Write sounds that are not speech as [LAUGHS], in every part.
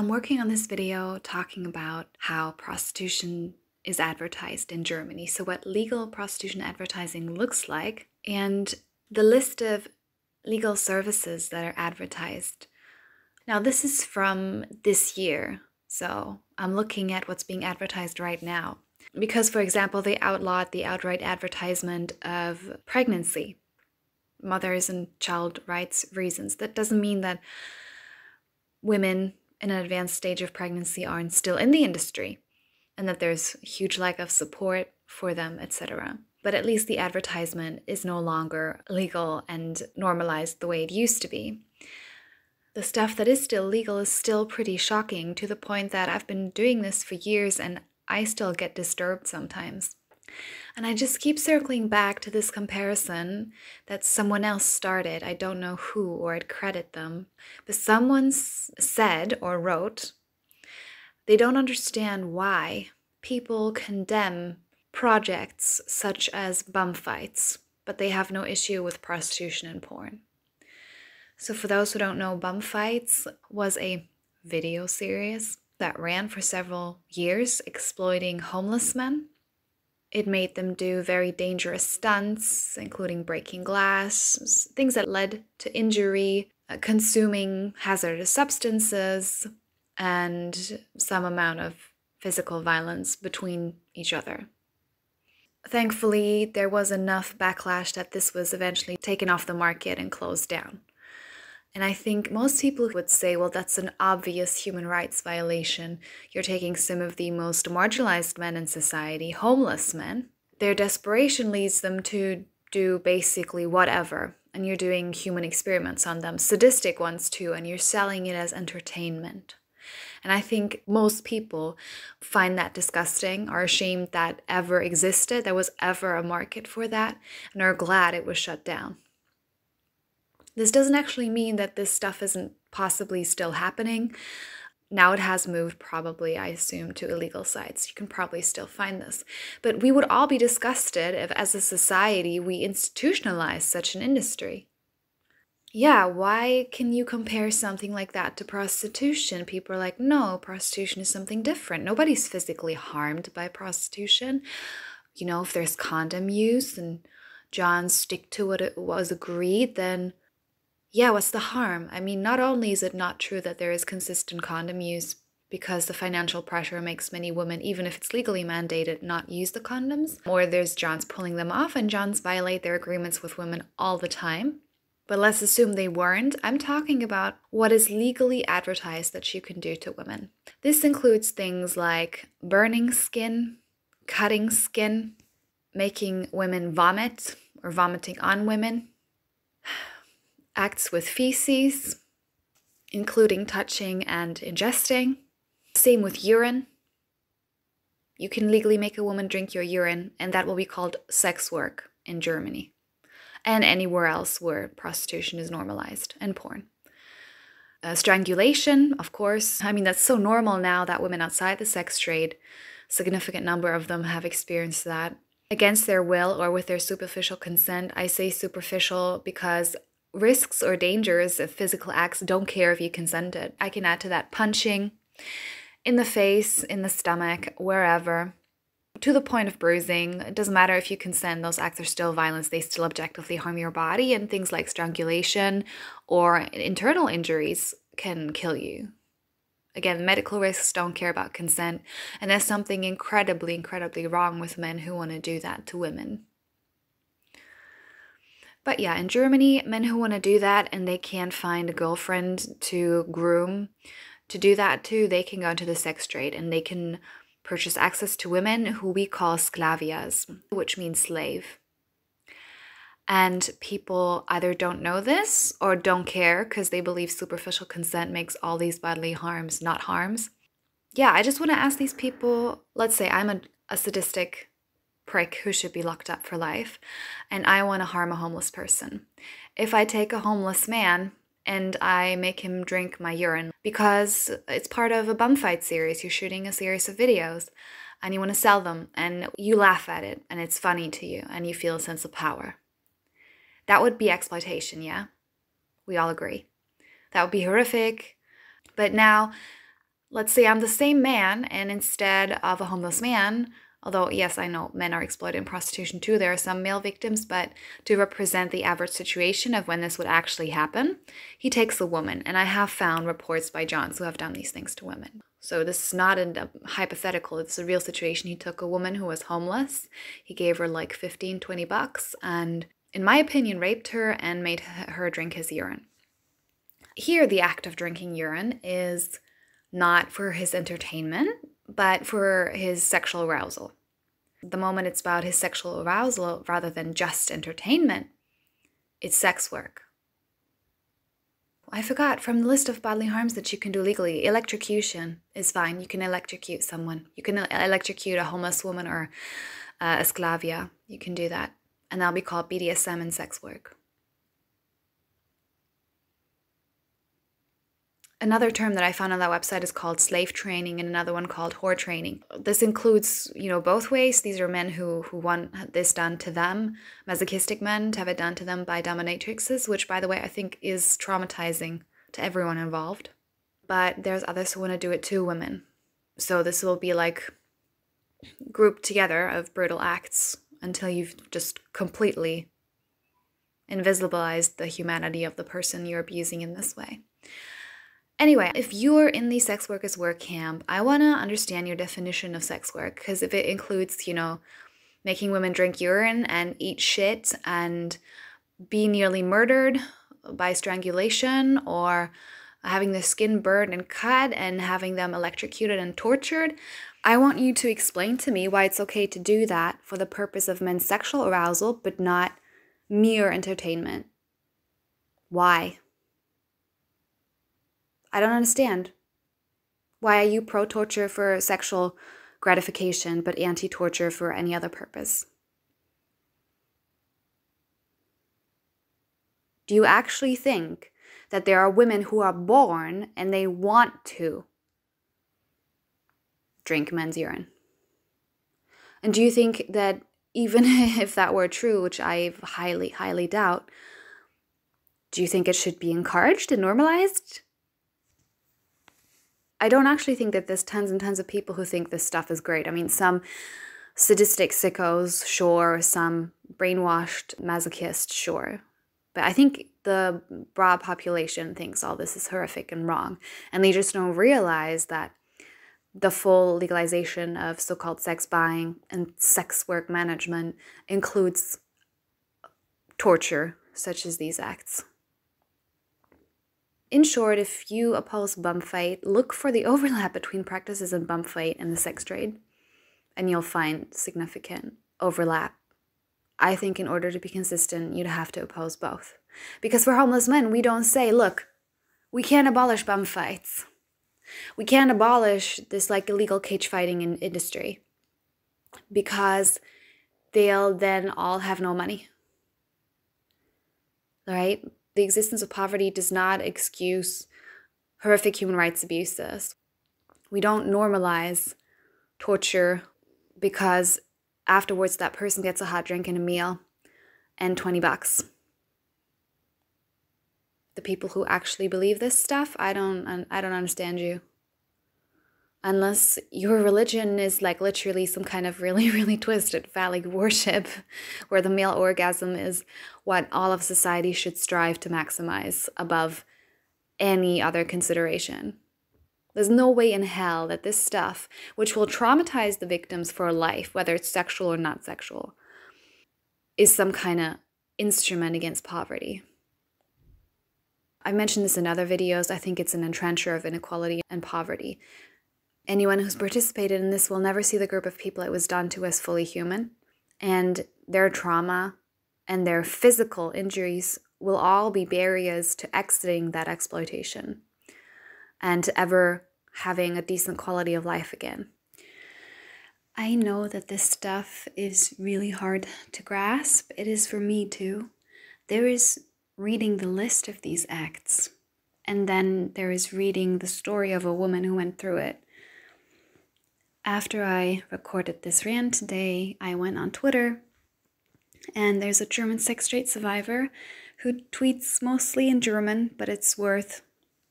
I'm working on this video talking about how prostitution is advertised in Germany. So, what legal prostitution advertising looks like, and the list of legal services that are advertised. Now, this is from this year. So, I'm looking at what's being advertised right now. Because, for example, they outlawed the outright advertisement of pregnancy, mothers and child rights reasons. That doesn't mean that women in an advanced stage of pregnancy aren't still in the industry and that there's huge lack of support for them, etc. But at least the advertisement is no longer legal and normalized the way it used to be. The stuff that is still legal is still pretty shocking to the point that I've been doing this for years and I still get disturbed sometimes. And I just keep circling back to this comparison that someone else started. I don't know who or I'd credit them, but someone said or wrote they don't understand why people condemn projects such as bum fights, but they have no issue with prostitution and porn. So, for those who don't know, Bumfights was a video series that ran for several years exploiting homeless men it made them do very dangerous stunts, including breaking glass, things that led to injury, uh, consuming hazardous substances, and some amount of physical violence between each other. Thankfully, there was enough backlash that this was eventually taken off the market and closed down. And I think most people would say, well, that's an obvious human rights violation. You're taking some of the most marginalized men in society, homeless men. Their desperation leads them to do basically whatever. And you're doing human experiments on them, sadistic ones too, and you're selling it as entertainment. And I think most people find that disgusting, are ashamed that ever existed, there was ever a market for that, and are glad it was shut down. This doesn't actually mean that this stuff isn't possibly still happening. Now it has moved, probably, I assume, to illegal sites. You can probably still find this. But we would all be disgusted if, as a society, we institutionalize such an industry. Yeah, why can you compare something like that to prostitution? People are like, no, prostitution is something different. Nobody's physically harmed by prostitution. You know, if there's condom use and Johns stick to what it was agreed, then yeah, what's the harm? I mean, not only is it not true that there is consistent condom use because the financial pressure makes many women, even if it's legally mandated, not use the condoms, or there's Johns pulling them off, and Johns violate their agreements with women all the time. But let's assume they weren't. I'm talking about what is legally advertised that you can do to women. This includes things like burning skin, cutting skin, making women vomit or vomiting on women, [SIGHS] acts with feces, including touching and ingesting. Same with urine. You can legally make a woman drink your urine, and that will be called sex work in Germany and anywhere else where prostitution is normalized and porn. Uh, strangulation, of course. I mean, that's so normal now that women outside the sex trade, significant number of them have experienced that against their will or with their superficial consent. I say superficial because risks or dangers of physical acts don't care if you consented. I can add to that punching in the face, in the stomach, wherever, to the point of bruising. It doesn't matter if you consent, those acts are still violence. They still objectively harm your body, and things like strangulation or internal injuries can kill you. Again, medical risks don't care about consent, and there's something incredibly, incredibly wrong with men who want to do that to women. But yeah, in Germany, men who want to do that and they can't find a girlfriend to groom to do that too, they can go into the sex trade and they can purchase access to women who we call sklavias, which means slave. And people either don't know this or don't care because they believe superficial consent makes all these bodily harms not harms. Yeah, I just want to ask these people let's say I'm a, a sadistic prick who should be locked up for life, and I want to harm a homeless person. If I take a homeless man and I make him drink my urine because it's part of a bum fight series, you're shooting a series of videos and you want to sell them and you laugh at it and it's funny to you and you feel a sense of power. That would be exploitation, yeah? We all agree. That would be horrific. But now let's say I'm the same man, and instead of a homeless man, although, yes, I know men are exploited in prostitution too, there are some male victims, but to represent the average situation of when this would actually happen, he takes a woman. And I have found reports by Johns who have done these things to women. So this is not a hypothetical, it's a real situation. He took a woman who was homeless, he gave her like 15, 20 bucks, and in my opinion, raped her and made her drink his urine. Here, the act of drinking urine is not for his entertainment, but for his sexual arousal. The moment it's about his sexual arousal rather than just entertainment, it's sex work. I forgot from the list of bodily harms that you can do legally, electrocution is fine. You can electrocute someone. You can electrocute a homeless woman or uh, a sclavia. You can do that. And that'll be called BDSM and sex work. Another term that I found on that website is called slave training and another one called whore training. This includes, you know, both ways. These are men who, who want this done to them, masochistic men to have it done to them by dominatrixes, which by the way I think is traumatizing to everyone involved. But there's others who want to do it to women. So this will be like grouped together of brutal acts until you've just completely invisibilized the humanity of the person you're abusing in this way. Anyway, if you're in the sex workers work camp, I want to understand your definition of sex work because if it includes, you know, making women drink urine and eat shit and be nearly murdered by strangulation or having their skin burned and cut and having them electrocuted and tortured, I want you to explain to me why it's okay to do that for the purpose of men's sexual arousal but not mere entertainment. Why? I don't understand. Why are you pro torture for sexual gratification but anti torture for any other purpose? Do you actually think that there are women who are born and they want to drink men's urine? And do you think that even [LAUGHS] if that were true, which I highly, highly doubt, do you think it should be encouraged and normalized? I don't actually think that there's tons and tons of people who think this stuff is great. I mean, some sadistic sickos, sure, some brainwashed masochists, sure. But I think the broad population thinks all this is horrific and wrong. And they just don't realize that the full legalization of so called sex buying and sex work management includes torture, such as these acts. In short, if you oppose bum fight, look for the [LAUGHS] overlap between practices in bum fight and the sex trade, and you'll find significant overlap. I think in order to be consistent, you'd have to oppose both. Because for homeless men, we don't say, look, we can't abolish bum fights. We can't abolish this like illegal cage fighting in industry because they'll then all have no money. Right? The existence of poverty does not excuse horrific human rights abuses. We don't normalize torture because afterwards that person gets a hot drink and a meal and 20 bucks. The people who actually believe this stuff, I don't I don't understand you unless your religion is like literally some kind of really, [LAUGHS] really twisted phallic worship, [LAUGHS] where the male orgasm is what all of society should strive to maximize above any other consideration. There's no way in hell that this stuff, which will traumatize the victims for life, whether it's sexual or not sexual, is some kind of instrument against poverty. I mentioned this in other videos. I think it's an entrencher of inequality and poverty. Anyone who's participated in this will never see the group of people it was done to as fully human, and their trauma and their physical injuries will all be barriers to exiting that exploitation and to ever having a decent quality of life again. I know that this stuff is really hard to grasp. It is for me too. There is reading the list of these acts, and then there is reading the story of a woman who went through it after I recorded this rant today, I went on Twitter and there's a German sex trade survivor who tweets mostly in German, but it's worth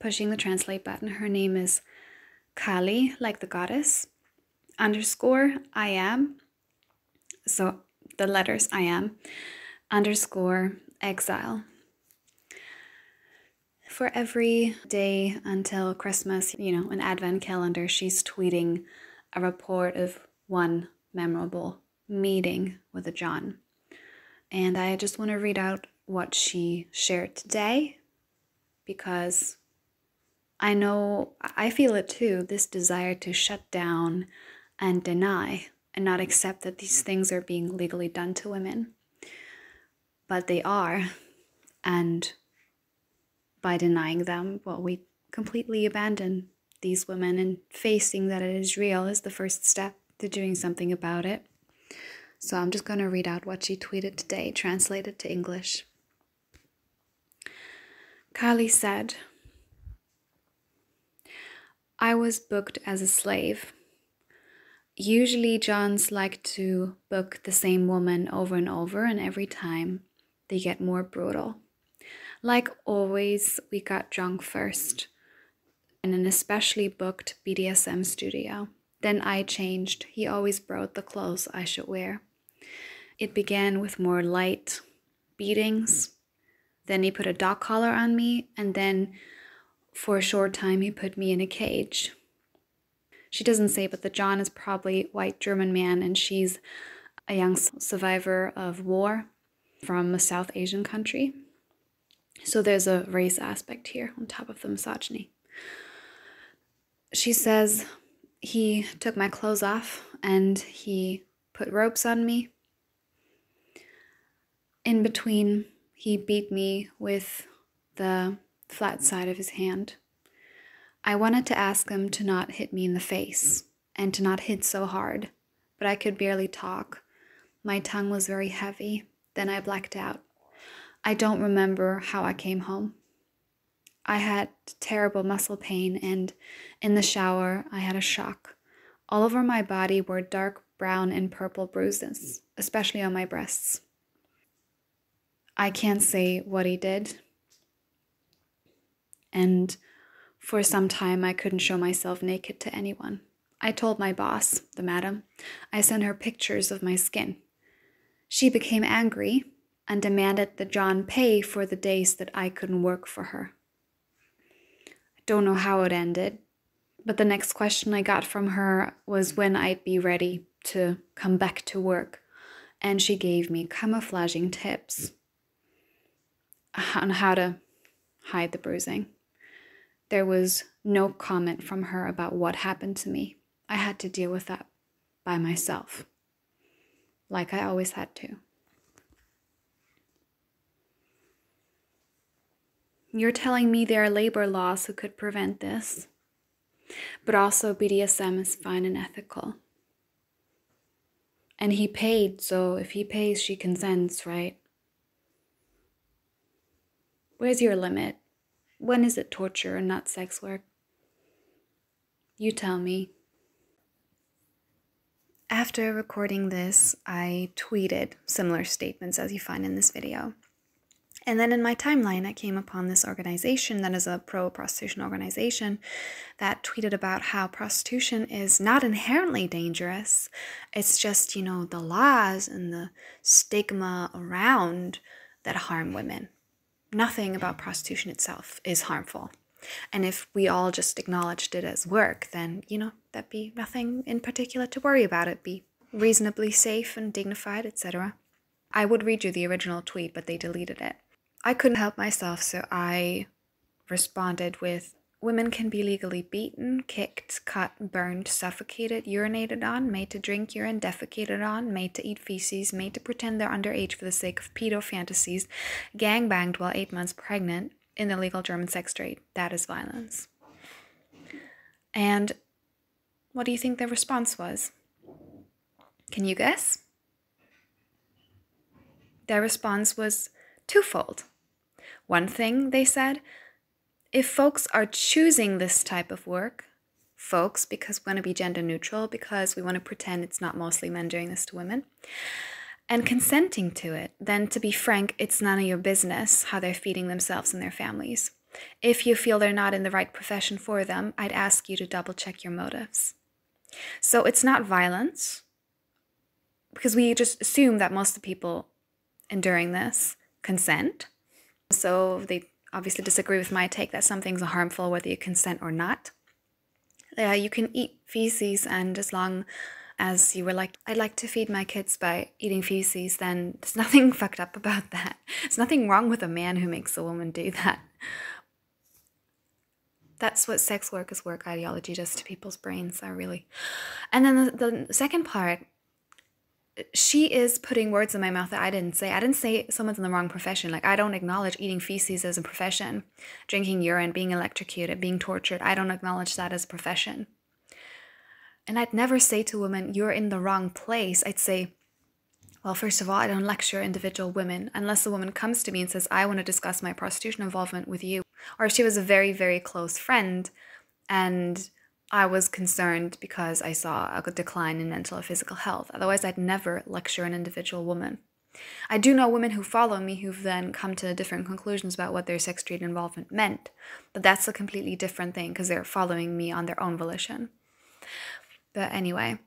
pushing the translate button. Her name is Kali, like the goddess, underscore I am. So the letters I am, underscore exile. For every day until Christmas, you know, an advent calendar, she's tweeting a report of one memorable meeting with a John. And I just want to read out what she shared today because I know I feel it too this desire to shut down and deny and not accept that these things are being legally done to women. But they are. And by denying them, well, we completely abandon these women, and facing that it is real is the first step to doing something about it. So I'm just going to read out what she tweeted today, translated to English. Kali said, I was booked as a slave. Usually, Johns like to book the same woman over and over, and every time they get more brutal. Like always, we got drunk first in an especially booked BDSM studio. Then I changed. He always brought the clothes I should wear. It began with more light beatings. Then he put a dog collar on me, and then for a short time he put me in a cage. She doesn't say, but the John is probably white German man, and she's a young survivor of war from a South Asian country. So there's a race aspect here on top of the misogyny. She says he took my clothes off and he put ropes on me. In between, he beat me with the flat side of his hand. I wanted to ask him to not hit me in the face and to not hit so hard, but I could barely talk. My tongue was very heavy. Then I blacked out. I don't remember how I came home. I had terrible muscle pain, and in the shower, I had a shock. All over my body were dark brown and purple bruises, especially on my breasts. I can't say what he did. And for some time, I couldn't show myself naked to anyone. I told my boss, the madam, I sent her pictures of my skin. She became angry and demanded that John pay for the days that I couldn't work for her. Don't know how it ended, but the next question I got from her was when I'd be ready to come back to work, and she gave me camouflaging tips on how to hide the bruising. There was no comment from her about what happened to me. I had to deal with that by myself, like I always had to. You're telling me there are labor laws who could prevent this. But also, BDSM is fine and ethical. And he paid, so if he pays, she consents, right? Where's your limit? When is it torture and not sex work? You tell me. After recording this, I tweeted similar statements as you find in this video. And then in my timeline, I came upon this organization that is a pro prostitution organization that tweeted about how prostitution is not inherently dangerous. It's just, you know, the laws and the stigma around that harm women. Nothing about mm-hmm. prostitution itself is harmful. And if we all just acknowledged it as work, then, you know, that'd be nothing in particular to worry about. It'd be reasonably safe and dignified, etc. I would read you the original tweet, but they deleted it. I couldn't help myself, so I responded with Women can be legally beaten, kicked, cut, burned, suffocated, urinated on, made to drink urine, defecated on, made to eat feces, made to pretend they're underage for the sake of pedo fantasies, gang banged while eight months pregnant in the legal German sex trade. That is violence. And what do you think their response was? Can you guess? Their response was twofold. One thing, they said, if folks are choosing this type of work, folks, because we want to be gender neutral, because we want to pretend it's not mostly men doing this to women, and consenting to it, then to be frank, it's none of your business how they're feeding themselves and their families. If you feel they're not in the right profession for them, I'd ask you to double check your motives. So it's not violence, because we just assume that most of the people enduring this consent. So they obviously disagree with my take that some things are harmful whether you consent or not. Uh, you can eat feces, and as long as you were like, I'd like to feed my kids by eating feces, then there's [LAUGHS] nothing fucked up about that. There's nothing wrong with a man who makes a woman do that. That's what sex work workers work ideology does to people's brains, I really. And then the, the second part she is putting words in my mouth that I didn't say. I didn't say someone's in the wrong profession. Like, I don't acknowledge eating feces as a profession, drinking urine, being electrocuted, being tortured. I don't acknowledge that as a profession. And I'd never say to women, you're in the wrong place. I'd say, well, first of all, I don't lecture individual women unless a woman comes to me and says, I want to discuss my prostitution involvement with you. Or if she was a very, very close friend and I was concerned because I saw a decline in mental or physical health. Otherwise, I'd never lecture an individual woman. I do know women who follow me who've then come to different conclusions about what their sex trade involvement meant, but that's a completely different thing because they're following me on their own volition. But anyway,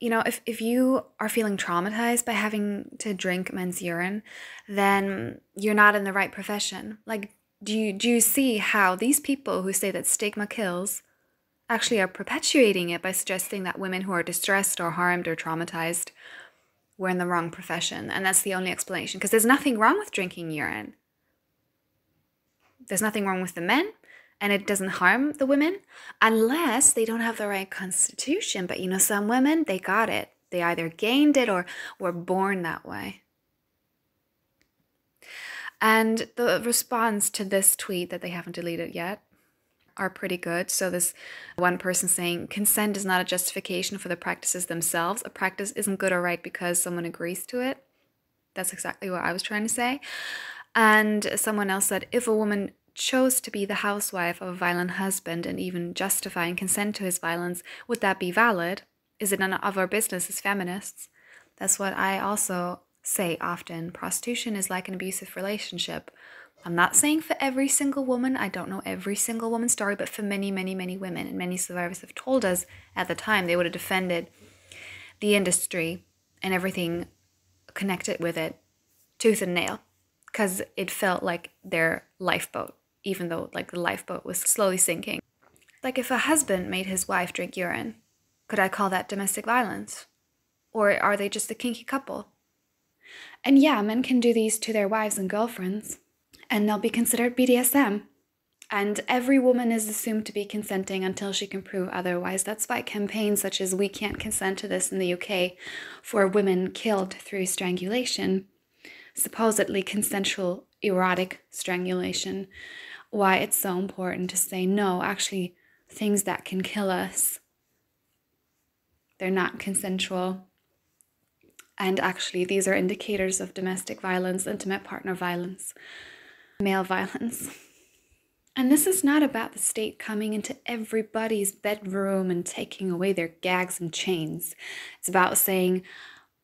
you know, if, if you are feeling traumatized by having to drink men's urine, then you're not in the right profession. Like, do you, do you see how these people who say that stigma kills actually are perpetuating it by suggesting that women who are distressed or harmed or traumatized were in the wrong profession. And that's the only explanation because there's nothing wrong with drinking urine. There's nothing wrong with the men and it doesn't harm the women unless they don't have the right constitution. But you know, some women, they got it. They either gained it or were born that way. And the response to this tweet that they haven't deleted yet are pretty good. So, this one person saying consent is not a justification for the practices themselves. A practice isn't good or right because someone agrees to it. That's exactly what I was trying to say. And someone else said if a woman chose to be the housewife of a violent husband and even justify and consent to his violence, would that be valid? Is it none of our business as feminists? That's what I also say often. Prostitution is like an abusive relationship. I'm not saying for every single woman, I don't know every single woman's story, but for many, many, many women, and many survivors have told us at the time they would have defended the industry and everything connected with it tooth and nail because it felt like their lifeboat, even though like the lifeboat was slowly sinking. Like if a husband made his wife drink urine, could I call that domestic violence? Or are they just a kinky couple? And yeah, men can do these to their wives and girlfriends and they'll be considered BDSM. And every woman is assumed to be consenting until she can prove otherwise. That's why campaigns such as We Can't Consent to This in the UK for women killed through strangulation, supposedly consensual erotic strangulation, why it's so important to say no, actually, things that can kill us, they're not consensual. And actually, these are indicators of domestic violence, intimate partner violence male violence. And this is not about the state coming into everybody's bedroom and taking away their gags and chains. It's about saying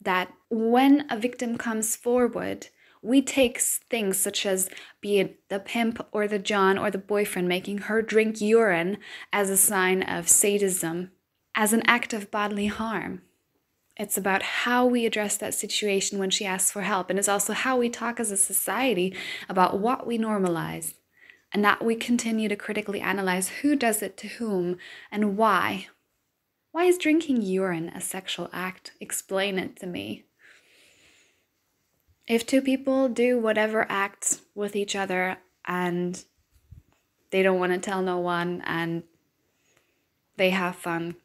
that when a victim comes forward, we take things such as be it the pimp or the John or the boyfriend making her drink urine as a sign of sadism, as an act of bodily harm. It's about how we address that situation when she asks for help. And it's also how we talk as a society about what we normalize and that we continue to critically analyze who does it to whom and why. Why is drinking urine a sexual act? Explain it to me. If two people do whatever acts with each other and they don't want to tell no one and they have fun,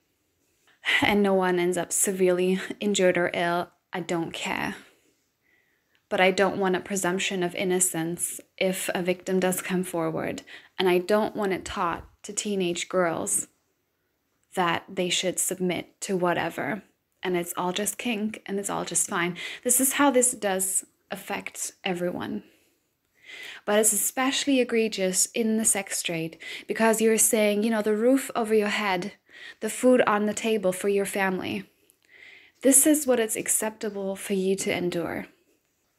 and no one ends up severely injured or ill, I don't care. But I don't want a presumption of innocence if a victim does come forward, and I don't want it taught to teenage girls that they should submit to whatever, and it's all just kink and it's all just fine. This is how this does affect everyone. But it's especially egregious in the sex trade because you're saying, you know, the roof over your head the food on the table for your family. This is what it's acceptable for you to endure.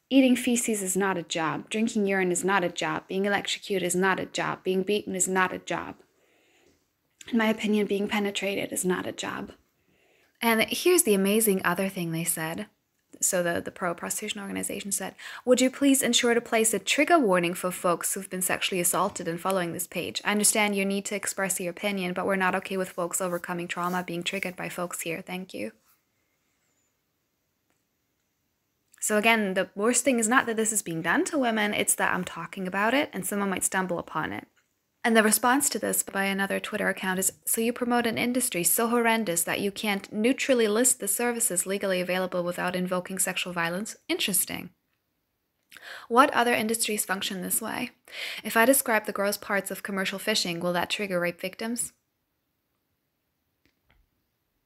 Eating feces is not a job. Drinking urine is not a job. Being electrocuted is not a job. Being beaten is not a job. In my opinion, being penetrated is not a job. And here's the amazing other thing they said. So the, the pro prostitution organization said, Would you please ensure to place a trigger warning for folks who've been sexually assaulted and following this page? I understand your need to express your opinion, but we're not okay with folks overcoming trauma being triggered by folks here. Thank you. So again, the worst thing is not that this is being done to women, it's that I'm talking about it and someone might stumble upon it. And the response to this by another Twitter account is So you promote an industry so horrendous that you can't neutrally list the services legally available without invoking sexual violence? Interesting. What other industries function this way? If I describe the gross parts of commercial fishing, will that trigger rape victims?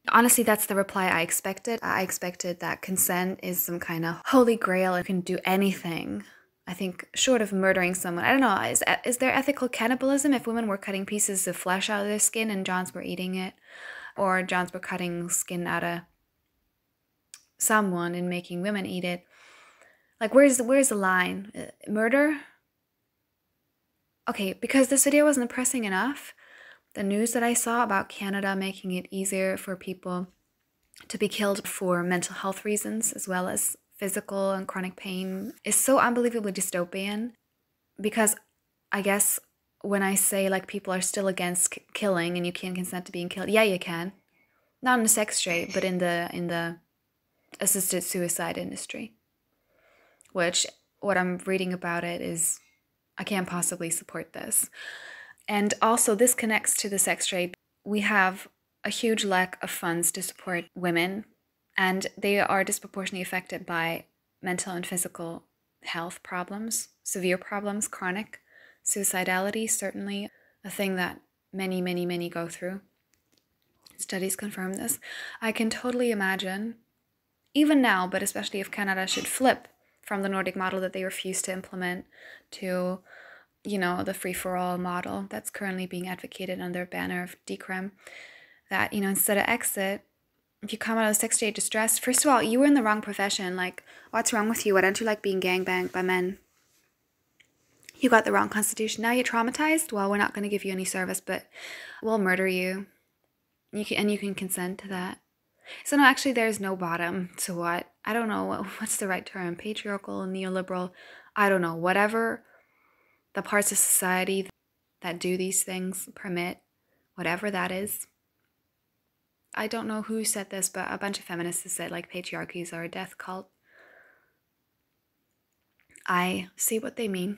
Honestly, that's the reply I expected. I expected that consent is some kind of holy grail and can do anything I think, short of murdering someone, I don't know, is, is there ethical cannibalism if women were cutting pieces of flesh out of their skin and Johns were eating it? Or Johns were cutting skin out of someone and making women eat it? Like, where's, where's the line? Uh, murder? Okay, because this video wasn't pressing enough, the news that I saw about Canada making it easier for people to be killed for mental health reasons as well as physical and chronic pain is so unbelievably dystopian because I guess when I say like people are still against killing and you can't consent to being killed, yeah, you can. Not in the sex trade, but in the in the assisted suicide industry. Which what I'm reading about it is I can't possibly support this. And also this connects to the sex trade. We have a huge lack of funds to support women and they are disproportionately affected by mental and physical health problems, severe problems, chronic suicidality, certainly a thing that many, many, many go through. Studies confirm this. I can totally imagine, even now, but especially if Canada should flip from the Nordic model that they refuse to implement to, you know, the free for all model that's currently being advocated under banner of decrim, that, you know, instead of exit, if you come out of sex state distress, first of all, you were in the wrong profession. Like, what's wrong with you? Why don't you like being gangbanged by men? You got the wrong constitution. Now you're traumatized. Well, we're not going to give you any service, but we'll murder you. You can, and you can consent to that. So no, actually, there's no bottom to what I don't know what, [LAUGHS] what's the right term. Patriarchal, neoliberal. I don't know. Whatever the parts of society that do these things permit, whatever that is. I don't know who said this, but a bunch of feminists said like patriarchies are a death cult. I see what they mean.